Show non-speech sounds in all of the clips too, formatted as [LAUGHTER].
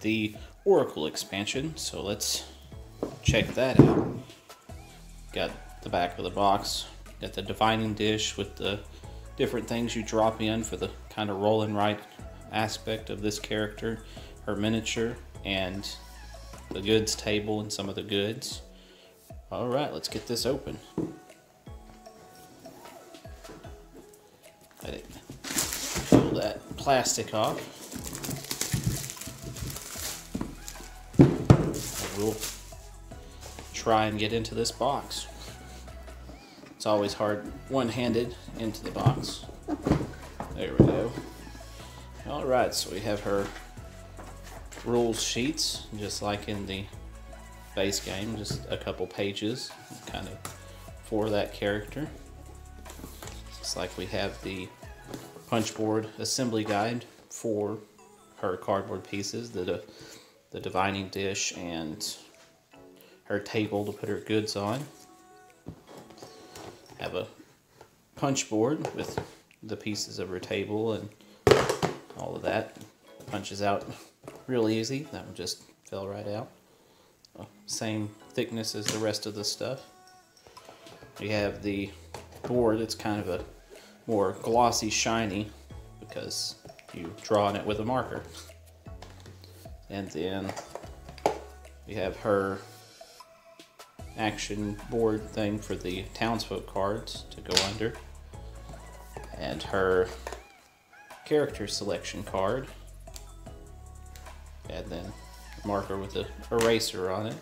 the Oracle expansion, so let's check that out. Got the back of the box, got the divining dish with the different things you drop in for the kind of roll and write aspect of this character, her miniature, and the goods table and some of the goods. All right, let's get this open. Let it pull that plastic off. We'll try and get into this box. It's always hard one-handed into the box. There we go. All right, so we have her rules sheets, just like in the base game, just a couple pages, kind of for that character. It's like we have the punchboard assembly guide for her cardboard pieces, the the divining dish, and her table to put her goods on. Have a punch board with the pieces of her table and all of that. Punches out real easy. That one just fell right out. Uh, same thickness as the rest of the stuff. We have the board. It's kind of a more glossy, shiny because you draw on it with a marker. And then we have her action board thing for the townsfolk cards to go under. And her character selection card. And then marker with the eraser on it.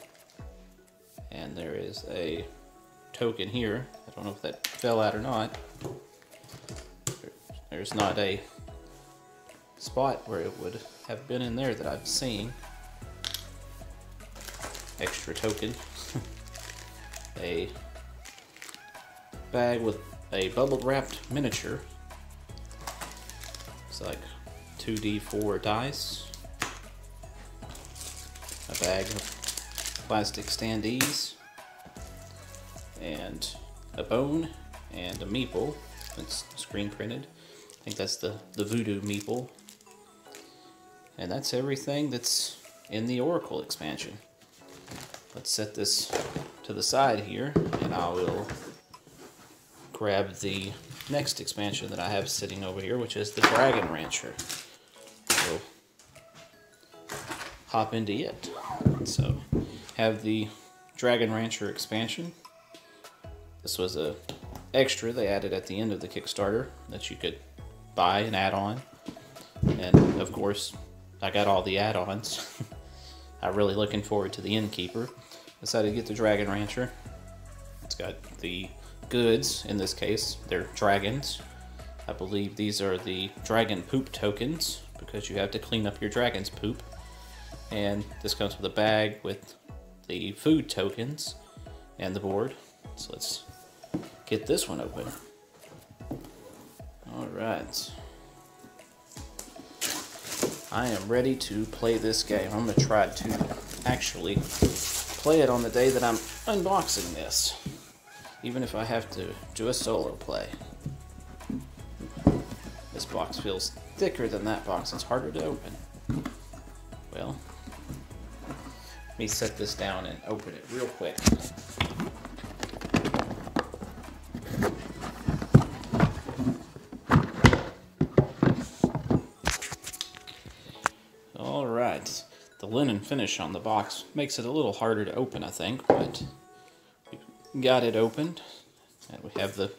And there is a token here. I don't know if that fell out or not. There's not a spot where it would have been in there that I've seen. Extra token. [LAUGHS] a bag with a bubble wrapped miniature. It's like 2d4 dice. A bag of plastic standees. And a bone and a meeple. It's screen printed. I think that's the, the voodoo meeple. And that's everything that's in the Oracle expansion. Let's set this to the side here, and I will grab the next expansion that I have sitting over here, which is the Dragon Rancher. So, hop into it. So, have the Dragon Rancher expansion. This was a extra they added at the end of the Kickstarter that you could buy and add on. And of course, I got all the add-ons. [LAUGHS] I'm really looking forward to the Innkeeper. Decided to get the Dragon Rancher. It's got the goods, in this case, they're dragons. I believe these are the dragon poop tokens, because you have to clean up your dragon's poop. And this comes with a bag with the food tokens and the board. So let's get this one open. Alright. I am ready to play this game. I'm going to try to actually play it on the day that I'm unboxing this. Even if I have to do a solo play. This box feels thicker than that box. It's harder to open. Well, let me set this down and open it real quick. Finish on the box makes it a little harder to open, I think, but we got it opened. And we have the,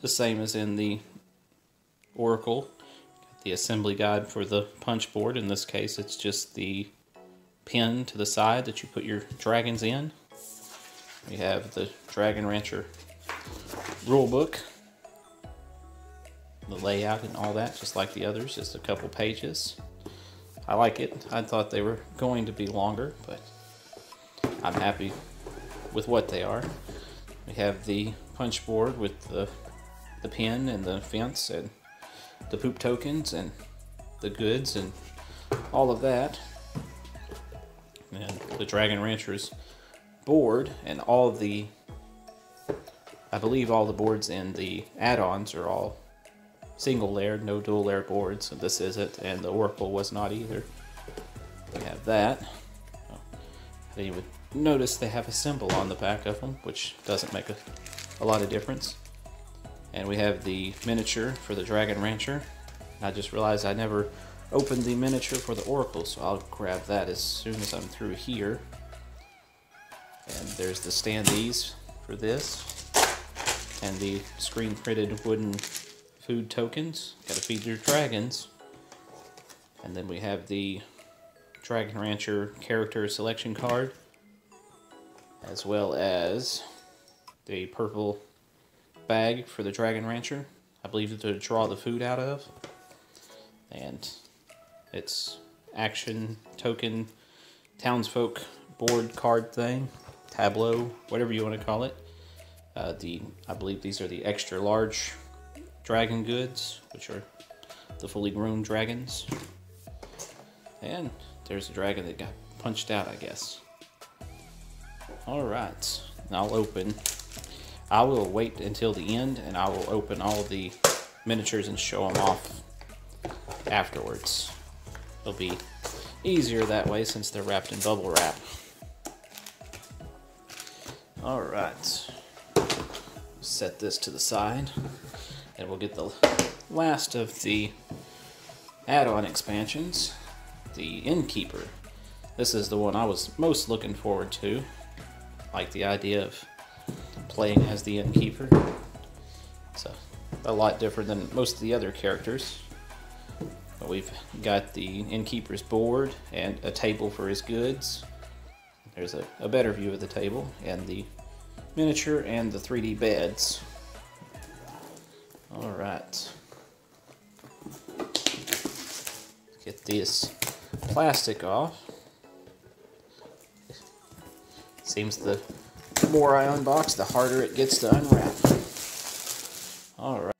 the same as in the Oracle. Got the assembly guide for the punch board. In this case, it's just the pin to the side that you put your dragons in. We have the Dragon Rancher rule book, the layout and all that, just like the others, just a couple pages. I like it. I thought they were going to be longer, but I'm happy with what they are. We have the punch board with the, the pin and the fence and the poop tokens and the goods and all of that. And the Dragon Ranchers board and all the, I believe all the boards and the add-ons are all single layered, no dual layer boards. And this isn't, and the Oracle was not either. We have that. Oh, I didn't even notice they have a symbol on the back of them, which doesn't make a, a lot of difference. And we have the miniature for the Dragon Rancher. I just realized I never opened the miniature for the Oracle, so I'll grab that as soon as I'm through here. And there's the standees for this. And the screen printed wooden food tokens. Gotta feed your dragons. And then we have the Dragon Rancher character selection card. As well as the purple bag for the Dragon Rancher. I believe to draw the food out of. And it's action token townsfolk board card thing, tableau, whatever you want to call it. Uh, the I believe these are the extra large dragon goods, which are the fully grown dragons. And there's a dragon that got punched out, I guess. Alright, I'll open. I will wait until the end and I will open all the miniatures and show them off afterwards. It'll be easier that way since they're wrapped in bubble wrap. Alright, set this to the side and we'll get the last of the add-on expansions, the Innkeeper. This is the one I was most looking forward to. Like the idea of playing as the Innkeeper. A, a lot different than most of the other characters. But we've got the innkeeper's board and a table for his goods. There's a, a better view of the table and the miniature and the 3D beds. All right. Get this plastic off. Seems the more I unbox, the harder it gets to unwrap. All right.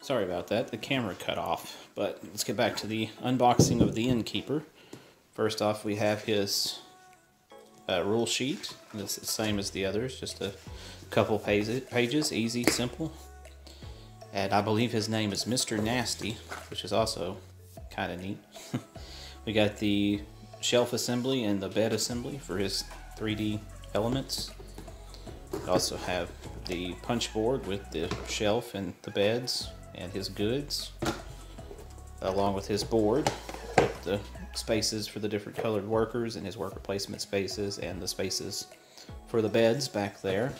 Sorry about that, the camera cut off. But let's get back to the unboxing of the Innkeeper. First off, we have his uh, rule sheet. It's the same as the others, just a couple pages, easy, simple. And I believe his name is Mr. Nasty, which is also kind of neat. [LAUGHS] we got the shelf assembly and the bed assembly for his 3D elements. We also have the punch board with the shelf and the beds and his goods, along with his board, with the spaces for the different colored workers and his worker placement spaces and the spaces for the beds back there.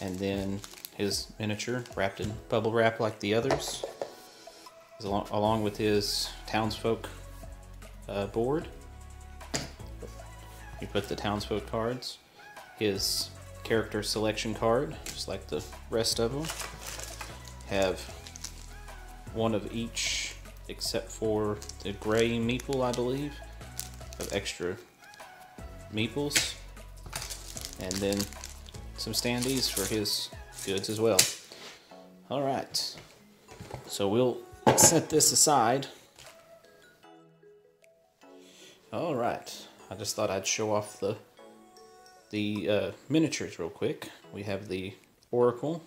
And then his miniature wrapped in bubble wrap like the others, along, with his townsfolk uh, board. You put the townsfolk cards, his character selection card, just like the rest of them have one of each except for the gray meeple, I believe, of extra meeples. And then some standees for his goods as well. Alright, so we'll set this aside. Alright, I just thought I'd show off the the uh, miniatures real quick. We have the Oracle,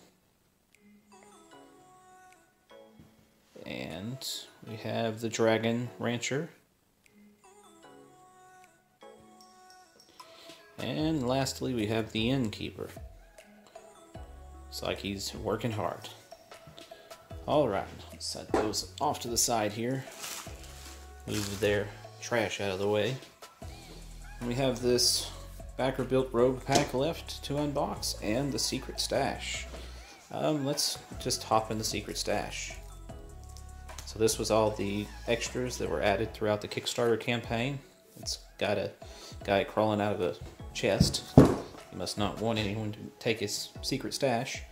And we have the Dragon Rancher. And lastly, we have the Innkeeper. Looks like he's working hard. Alright, let's set those off to the side here. Move their trash out of the way. And we have this backer built rogue pack left to unbox and the secret stash. Um, let's just hop in the secret stash. So this was all the extras that were added throughout the Kickstarter campaign. It's got a guy crawling out of a chest. He must not want anyone to take his secret stash.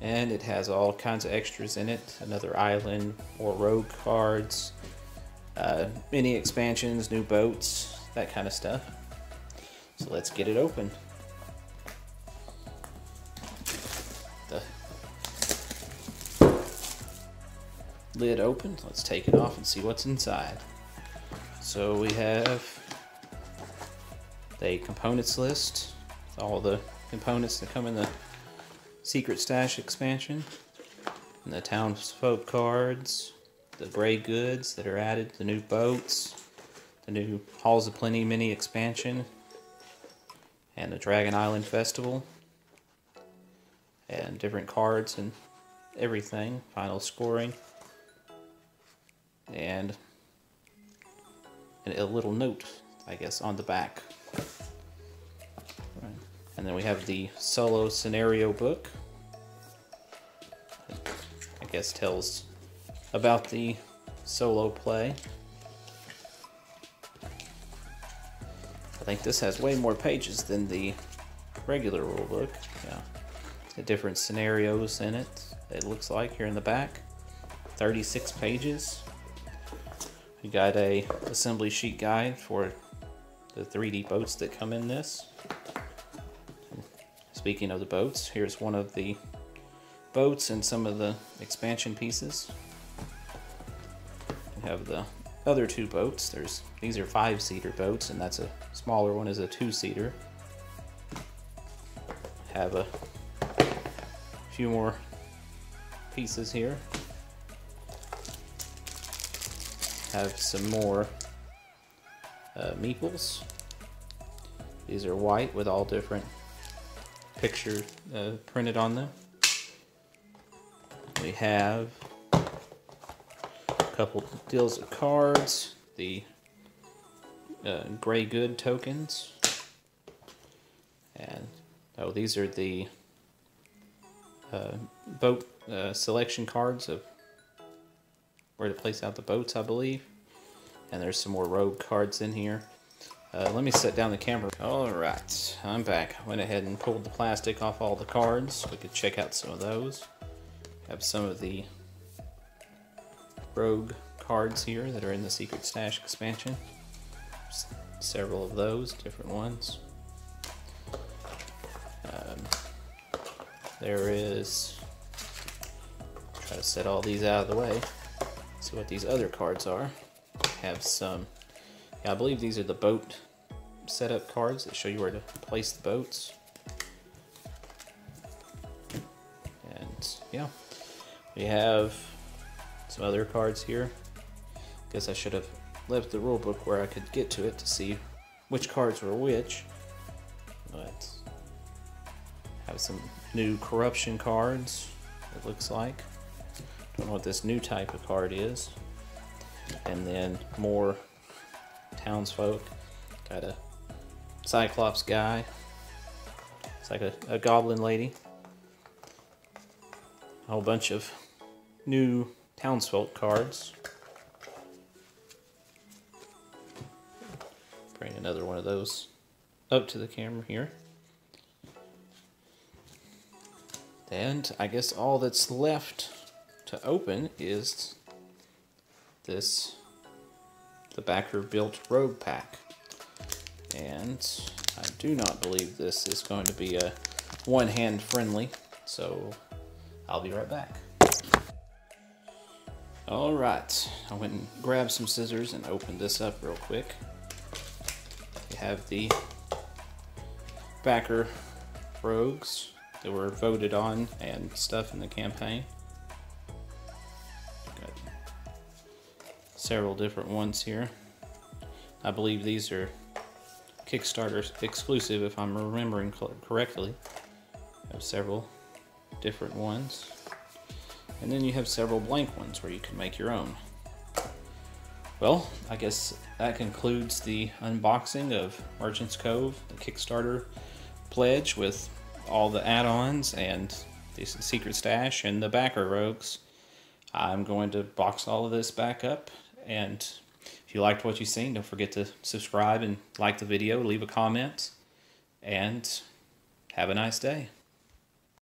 And it has all kinds of extras in it. Another island, more rogue cards, uh, mini expansions, new boats, that kind of stuff. So let's get it open. The lid open. Let's take it off and see what's inside. So we have the components list, all the components that come in the Secret Stash expansion, and the townsfolk cards, the gray goods that are added, the new boats, the new Halls of Plenty mini expansion, and the Dragon Island Festival, and different cards and everything, final scoring, and a little note, I guess, on the back. And then we have the solo scenario book. I guess tells about the solo play. I think this has way more pages than the regular rulebook. Yeah, the different scenarios in it. It looks like here in the back, 36 pages. You got a assembly sheet guide for the 3D boats that come in this. Speaking of the boats, here's one of the boats and some of the expansion pieces. We have the other two boats. There's These are five-seater boats, and that's a smaller one is a two-seater. Have a few more pieces here. have some more uh, meeples. These are white with all different pictures uh, printed on them. We have a couple deals of cards, the uh, gray good tokens, and oh, these are the uh, boat uh, selection cards of where to place out the boats, I believe. And there's some more rogue cards in here. Uh, let me set down the camera. Alright, I'm back. Went ahead and pulled the plastic off all the cards. We could check out some of those. Have some of the rogue cards here that are in the Secret Stash expansion. Several of those, different ones. Um, there is... Try to set all these out of the way see what these other cards are. Have some, yeah, I believe these are the boat setup cards that show you where to place the boats. And yeah, we have some other cards here. Guess I should have left the rule book where I could get to it to see which cards were which. But have some new corruption cards, it looks like. Don't know what this new type of card is. And then more townsfolk. Got a Cyclops guy. It's like a, a goblin lady. A whole bunch of new townsfolk cards. Bring another one of those up to the camera here. And I guess all that's left to open is this, the backer built rogue pack. And I do not believe this is going to be a one hand friendly, so I'll be right back. All right, I went and grabbed some scissors and opened this up real quick. We have the backer rogues that were voted on and stuff in the campaign. Several different ones here. I believe these are Kickstarter exclusive if I'm remembering correctly. I have several different ones. And then you have several blank ones where you can make your own. Well, I guess that concludes the unboxing of Merchant's Cove, the Kickstarter pledge with all the add-ons and the secret stash and the backer rogues. I'm going to box all of this back up and if you liked what you've seen, don't forget to subscribe and like the video, leave a comment, and have a nice day.